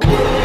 you.